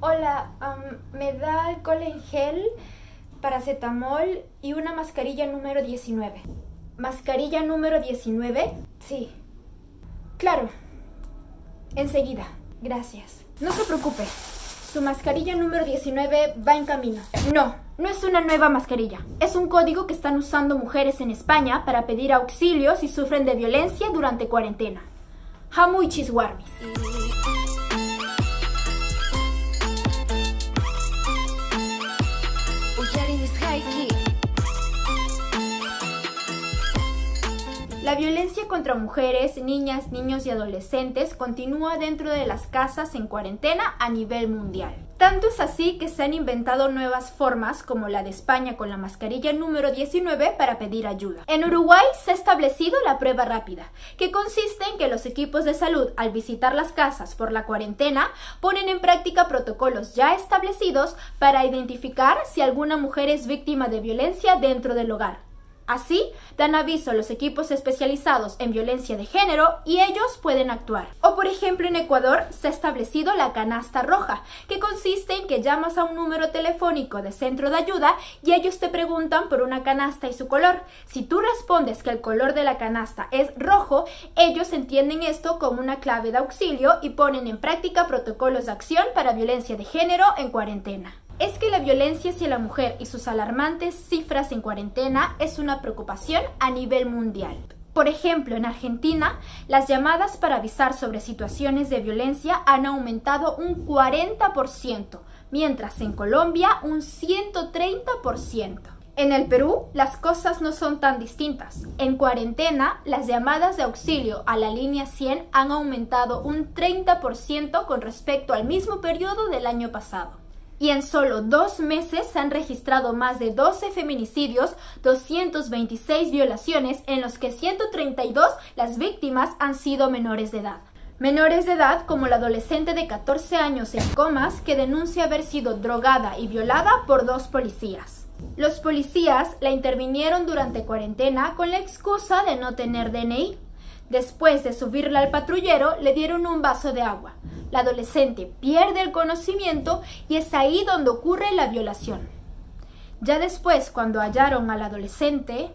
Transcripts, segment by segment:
Hola, ¿me da alcohol en gel, paracetamol y una mascarilla número 19? ¿Mascarilla número 19? Sí. Claro. Enseguida. Gracias. No se preocupe. Su mascarilla número 19 va en camino. No, no es una nueva mascarilla. Es un código que están usando mujeres en España para pedir auxilio si sufren de violencia durante cuarentena. Hamu Chiswarmis. La violencia contra mujeres, niñas, niños y adolescentes continúa dentro de las casas en cuarentena a nivel mundial. Tanto es así que se han inventado nuevas formas, como la de España con la mascarilla número 19 para pedir ayuda. En Uruguay se ha establecido la prueba rápida, que consiste en que los equipos de salud, al visitar las casas por la cuarentena, ponen en práctica protocolos ya establecidos para identificar si alguna mujer es víctima de violencia dentro del hogar. Así, dan aviso a los equipos especializados en violencia de género y ellos pueden actuar. O por ejemplo en Ecuador se ha establecido la canasta roja, que consiste en que llamas a un número telefónico de centro de ayuda y ellos te preguntan por una canasta y su color. Si tú respondes que el color de la canasta es rojo, ellos entienden esto como una clave de auxilio y ponen en práctica protocolos de acción para violencia de género en cuarentena es que la violencia hacia la mujer y sus alarmantes cifras en cuarentena es una preocupación a nivel mundial. Por ejemplo, en Argentina, las llamadas para avisar sobre situaciones de violencia han aumentado un 40%, mientras en Colombia un 130%. En el Perú, las cosas no son tan distintas. En cuarentena, las llamadas de auxilio a la línea 100 han aumentado un 30% con respecto al mismo periodo del año pasado y en solo dos meses se han registrado más de 12 feminicidios, 226 violaciones, en los que 132 las víctimas han sido menores de edad. Menores de edad como la adolescente de 14 años en comas que denuncia haber sido drogada y violada por dos policías. Los policías la intervinieron durante cuarentena con la excusa de no tener DNI. Después de subirla al patrullero, le dieron un vaso de agua. La adolescente pierde el conocimiento y es ahí donde ocurre la violación. Ya después, cuando hallaron al adolescente,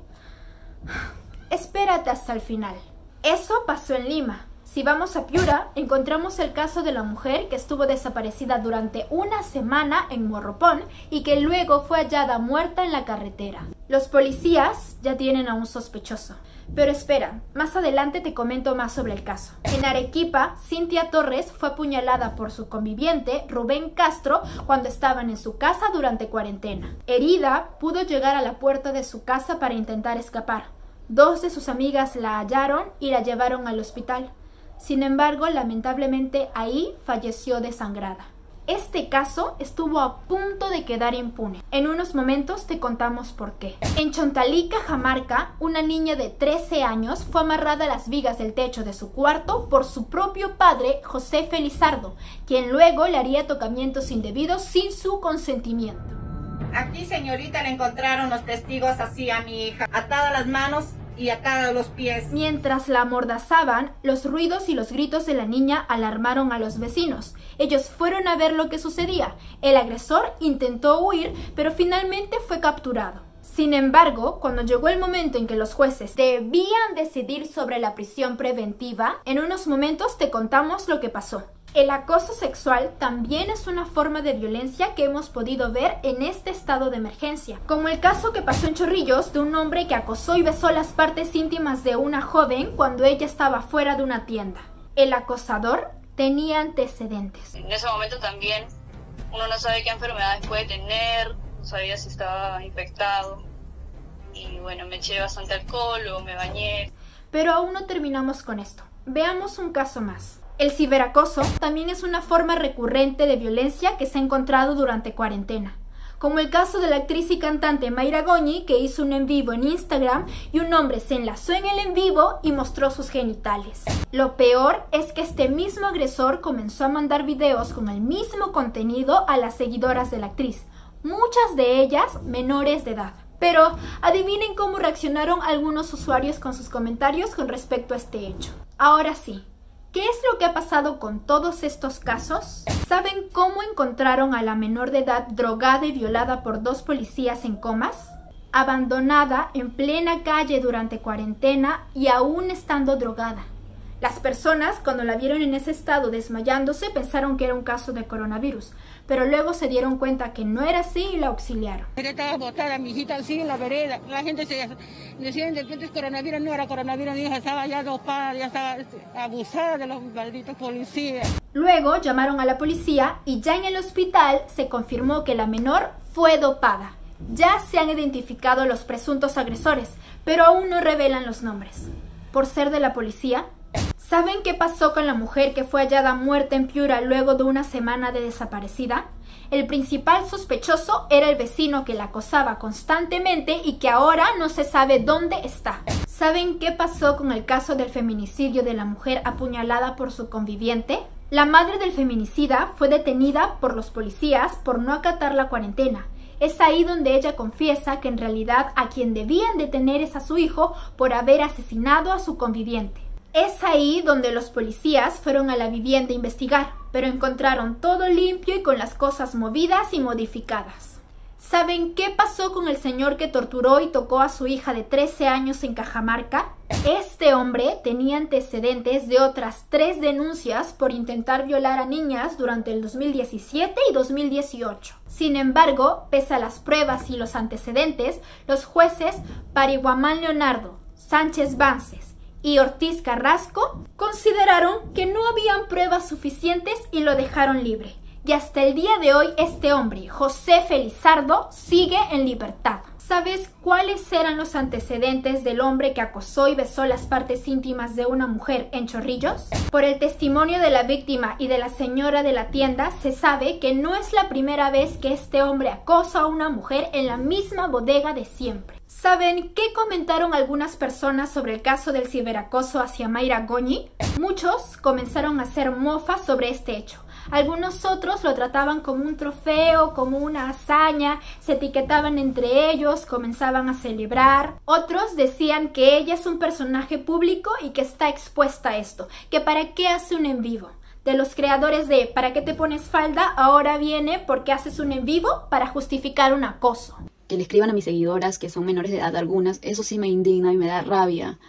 espérate hasta el final. Eso pasó en Lima. Si vamos a Piura, encontramos el caso de la mujer que estuvo desaparecida durante una semana en Morropón y que luego fue hallada muerta en la carretera. Los policías ya tienen a un sospechoso. Pero espera, más adelante te comento más sobre el caso. En Arequipa, Cintia Torres fue apuñalada por su conviviente, Rubén Castro, cuando estaban en su casa durante cuarentena. Herida, pudo llegar a la puerta de su casa para intentar escapar. Dos de sus amigas la hallaron y la llevaron al hospital. Sin embargo, lamentablemente ahí falleció desangrada. Este caso estuvo a punto de quedar impune. En unos momentos te contamos por qué. En Chontalica, Jamarca, una niña de 13 años fue amarrada a las vigas del techo de su cuarto por su propio padre, José Felizardo, quien luego le haría tocamientos indebidos sin su consentimiento. Aquí, señorita, le encontraron los testigos así a mi hija, atada las manos y acá los pies. Mientras la amordazaban, los ruidos y los gritos de la niña alarmaron a los vecinos. Ellos fueron a ver lo que sucedía. El agresor intentó huir, pero finalmente fue capturado. Sin embargo, cuando llegó el momento en que los jueces debían decidir sobre la prisión preventiva, en unos momentos te contamos lo que pasó. El acoso sexual también es una forma de violencia que hemos podido ver en este estado de emergencia, como el caso que pasó en Chorrillos de un hombre que acosó y besó las partes íntimas de una joven cuando ella estaba fuera de una tienda. El acosador tenía antecedentes. En ese momento también uno no sabe qué enfermedades puede tener, no sabía si estaba infectado y bueno, me eché bastante alcohol o me bañé. Pero aún no terminamos con esto. Veamos un caso más. El ciberacoso también es una forma recurrente de violencia que se ha encontrado durante cuarentena, como el caso de la actriz y cantante Mayra Goñi que hizo un en vivo en Instagram y un hombre se enlazó en el en vivo y mostró sus genitales. Lo peor es que este mismo agresor comenzó a mandar videos con el mismo contenido a las seguidoras de la actriz, muchas de ellas menores de edad. Pero adivinen cómo reaccionaron algunos usuarios con sus comentarios con respecto a este hecho. Ahora sí, ¿Qué es lo que ha pasado con todos estos casos? ¿Saben cómo encontraron a la menor de edad drogada y violada por dos policías en comas? Abandonada en plena calle durante cuarentena y aún estando drogada. Las personas, cuando la vieron en ese estado desmayándose, pensaron que era un caso de coronavirus, pero luego se dieron cuenta que no era así y la auxiliaron. Estaba botada, mi hijita así en la vereda. La gente se de es coronavirus, no era coronavirus, mi hija estaba ya dopada, ya estaba abusada de los malditos policías. Luego llamaron a la policía y ya en el hospital se confirmó que la menor fue dopada. Ya se han identificado los presuntos agresores, pero aún no revelan los nombres. Por ser de la policía, ¿Saben qué pasó con la mujer que fue hallada muerta en Piura luego de una semana de desaparecida? El principal sospechoso era el vecino que la acosaba constantemente y que ahora no se sabe dónde está. ¿Saben qué pasó con el caso del feminicidio de la mujer apuñalada por su conviviente? La madre del feminicida fue detenida por los policías por no acatar la cuarentena. Es ahí donde ella confiesa que en realidad a quien debían detener es a su hijo por haber asesinado a su conviviente. Es ahí donde los policías fueron a la vivienda a investigar, pero encontraron todo limpio y con las cosas movidas y modificadas. ¿Saben qué pasó con el señor que torturó y tocó a su hija de 13 años en Cajamarca? Este hombre tenía antecedentes de otras tres denuncias por intentar violar a niñas durante el 2017 y 2018. Sin embargo, pese a las pruebas y los antecedentes, los jueces Pariguamán Leonardo, Sánchez Vances, y Ortiz Carrasco consideraron que no habían pruebas suficientes y lo dejaron libre. Y hasta el día de hoy este hombre, José Felizardo, sigue en libertad. ¿Sabes cuáles eran los antecedentes del hombre que acosó y besó las partes íntimas de una mujer en Chorrillos? Por el testimonio de la víctima y de la señora de la tienda, se sabe que no es la primera vez que este hombre acosa a una mujer en la misma bodega de siempre. ¿Saben qué comentaron algunas personas sobre el caso del ciberacoso hacia Mayra Goñi? Muchos comenzaron a hacer mofa sobre este hecho. Algunos otros lo trataban como un trofeo, como una hazaña, se etiquetaban entre ellos, comenzaban a celebrar. Otros decían que ella es un personaje público y que está expuesta a esto, que para qué hace un en vivo de los creadores de ¿Para qué te pones falda? ahora viene porque haces un en vivo para justificar un acoso que le escriban a mis seguidoras, que son menores de edad algunas, eso sí me indigna y me da rabia.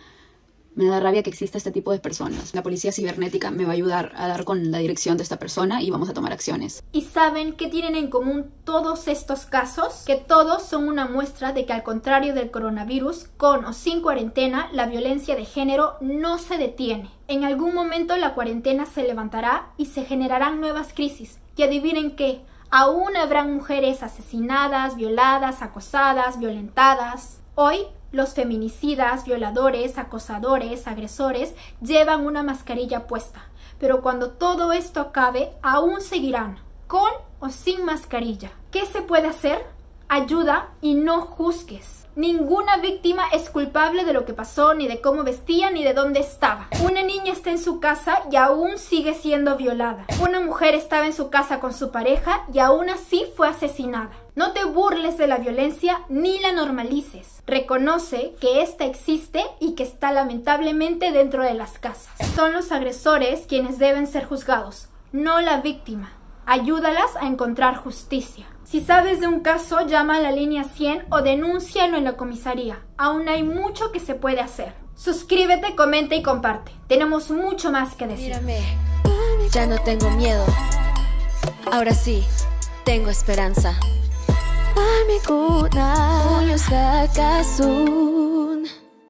Me da rabia que exista este tipo de personas. La policía cibernética me va a ayudar a dar con la dirección de esta persona y vamos a tomar acciones. ¿Y saben qué tienen en común todos estos casos? Que todos son una muestra de que al contrario del coronavirus, con o sin cuarentena, la violencia de género no se detiene. En algún momento la cuarentena se levantará y se generarán nuevas crisis. Y adivinen qué, Aún habrán mujeres asesinadas, violadas, acosadas, violentadas. Hoy los feminicidas, violadores, acosadores, agresores llevan una mascarilla puesta. Pero cuando todo esto acabe, aún seguirán, con o sin mascarilla. ¿Qué se puede hacer? Ayuda y no juzgues. Ninguna víctima es culpable de lo que pasó, ni de cómo vestía, ni de dónde estaba. Una niña está en su casa y aún sigue siendo violada. Una mujer estaba en su casa con su pareja y aún así fue asesinada. No te burles de la violencia ni la normalices. Reconoce que esta existe y que está lamentablemente dentro de las casas. Son los agresores quienes deben ser juzgados, no la víctima. Ayúdalas a encontrar justicia. Si sabes de un caso, llama a la línea 100 o denúncialo en la comisaría. Aún hay mucho que se puede hacer. Suscríbete, comenta y comparte. Tenemos mucho más que decir. Mírame, ya no tengo miedo. Ahora sí, tengo esperanza.